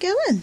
going?